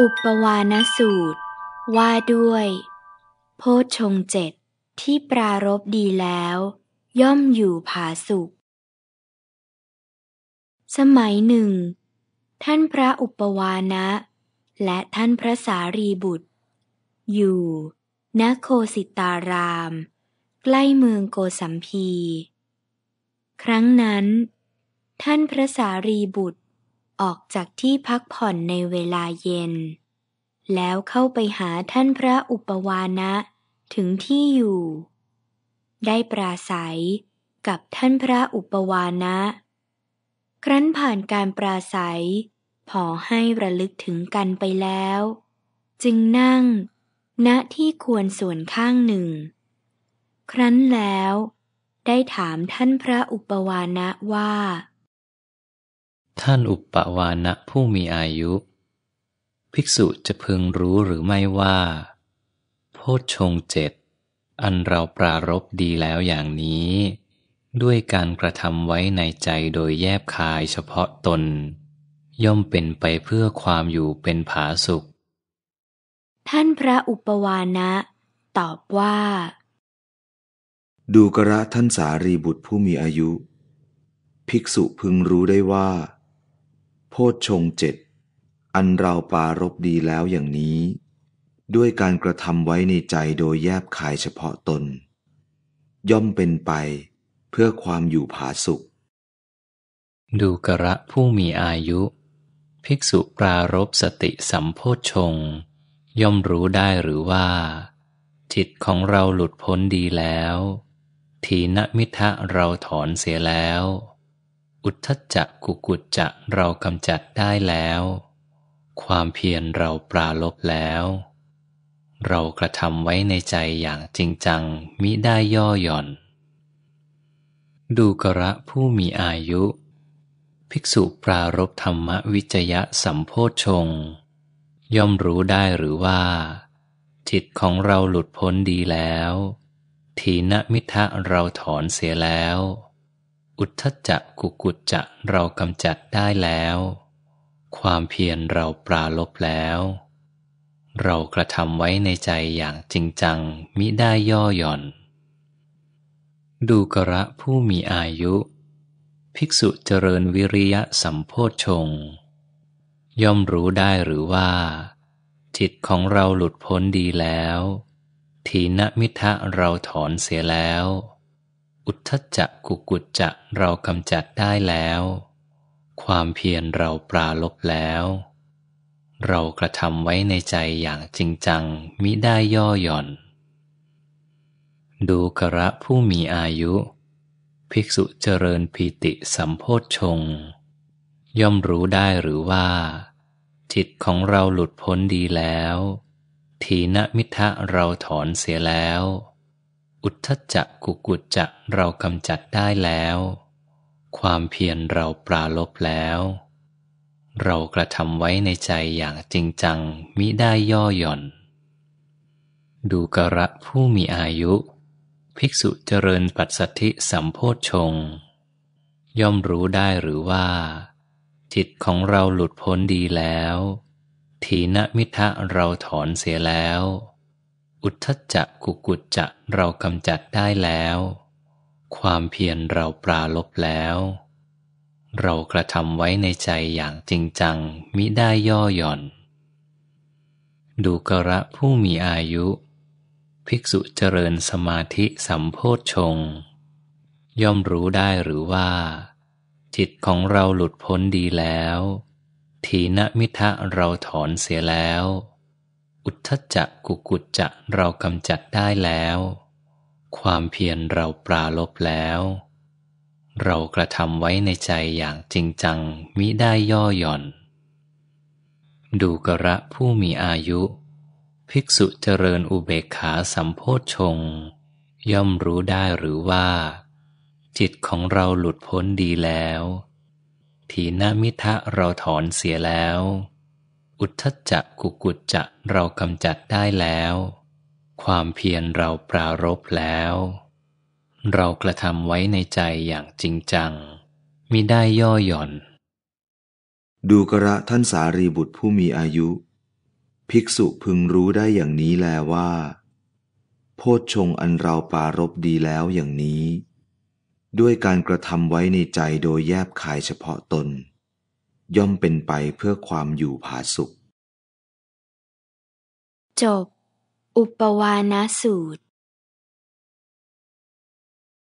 อุปวานสูตร ว่าด้วย โพชฌงเจ็ดที่ปรารบดีแล้ว ย่อมอยู่ผาสุกสมัยหนึ่ง ท่านพระอุปวานะ และท่านพระสารีบุตร อยู่ณโคสิตาราม ใกล้เมืองโกสัมพี ครั้งนั้น ท่านพระสารีบุตร ออกจากที่พักผ่อนในเวลาเย็น แล้วเข้าไปหาท่านพระอุปวานะถึงที่อยู่ ได้ปราศัยกับท่านพระอุปวานะ ครั้นผ่านการปราศัย พอให้ระลึกถึงกันไปแล้ว จึงนั่ง ณที่ควรส่วนข้างหนึ่ง ครั้นแล้ว ได้ถามท่านพระอุปวานะว่า ท่านอุปวานะผู้มีอายุ ภิกษุจะพึงรู้หรือไม่ว่า โพชฌงค์เจ็ดอันเราปรารบดีแล้วอย่างนี้ ด้วยการกระทำไว้ในใจโดยแยบคายเฉพาะตน ย่อมเป็นไปเพื่อความอยู่เป็นผาสุข ท่านพระอุปวานะ ตอบว่า ดูกระท่านสารีบุตรผู้มีอายุ ภิกษุพึงรู้ได้ว่า โพชฌงเจ็ดอันเราปรารบดีแล้วอย่างนี้ ด้วยการกระทำไว้ในใจโดยแยบคายเฉพาะตน ย่อมเป็นไปเพื่อความอยู่ผาสุข ดูกระผู้มีอายุ ภิกษุปรารบสติสัมโพชฌงย่อมรู้ได้หรือว่า จิตของเราหลุดพ้นดีแล้ว ทีนมิทะเราถอนเสียแล้ว อุทธจจะกุกุจจะเรากำจัดได้แล้ว ความเพียรเราปราลบแล้ว เรากระทำไว้ในใจอย่างจริงจังมิได้ย่อหย่อน ดูกระผู้มีอายุ ภิกษุปรารบธรรมวิจยะสัมโพชง ย่อมรู้ได้หรือว่า จิตของเราหลุดพ้นดีแล้ว ทีนมิทะเราถอนเสียแล้ว อุทธจจะกุกุจจะเรากำจัดได้แล้ว ความเพียรเราปราลบแล้ว เรากระทำไว้ในใจอย่างจริงจังมิได้ย่อหย่อน ดูกระผู้มีอายุ ภิกษุเจริญวิริยะสัมโพชฌงย่อมรู้ได้หรือว่า จิตของเราหลุดพ้นดีแล้ว ทีนมิทะเราถอนเสียแล้ว อุทธจจะกุกุจจะเรากำจัดได้แล้ว ความเพียรเราปราลบแล้ว เรากระทำไว้ในใจอย่างจริงจังมิได้ย่อหย่อน ดูกระผู้มีอายุ ภิกษุเจริญปีติสัมโพชฌงย่อมรู้ได้หรือว่า จิตของเราหลุดพ้นดีแล้ว ทีนมิทะเราถอนเสียแล้ว อุทธจจะกุกุจจะเรากำจัดได้แล้ว ความเพียรเราปราลบแล้ว เรากระทำไว้ในใจอย่างจริงจังมิได้ย่อหย่อน ดูกระผู้มีอายุ ภิกษุเจริญปัสสธิสัมโพชฌงย่อมรู้ได้หรือว่า จิตของเราหลุดพ้นดีแล้วทีนมิทะเราถอนเสียแล้ว อุทธจจะกุกุจจะเรากำจัดได้แล้ว ความเพียรเราปราลบแล้ว เรากระทำไว้ในใจอย่างจริงจังมิได้ย่อหย่อน ดูกระผู้มีอายุ ภิกษุเจริญสมาธิสัมโพธชง ย่อมรู้ได้หรือว่า จิตของเราหลุดพ้นดีแล้ว ทีนมิทะเราถอนเสียแล้ว อุทธจจะกุกุจจะเรากำจัดได้แล้ว ความเพียรเราปราลบแล้ว เรากระทำไว้ในใจอย่างจริงจังมิได้ย่อหย่อน ดูกระผู้มีอายุ ภิกษุเจริญอุเบกขาสัมโพชฌงย่อมรู้ได้หรือว่า จิตของเราหลุดพ้นดีแล้ว ทีนมิทะเราถอนเสียแล้ว อุทธจักกุกุจจะเรากำจัดได้แล้ว ความเพียรเราปรารบแล้ว เรากระทำไว้ในใจอย่างจริงจังมิได้ย่อหย่อน ดูกระท่านสารีบุตรผู้มีอายุ ภิกษุพึงรู้ได้อย่างนี้แลว่า โพชฌงอันเราปรารบดีแล้วอย่างนี้ ด้วยการกระทำไว้ในใจโดยแยบขายเฉพาะตน ย่อมเป็นไปเพื่อความอยู่ผาสุขจบ อุปวานาสูตร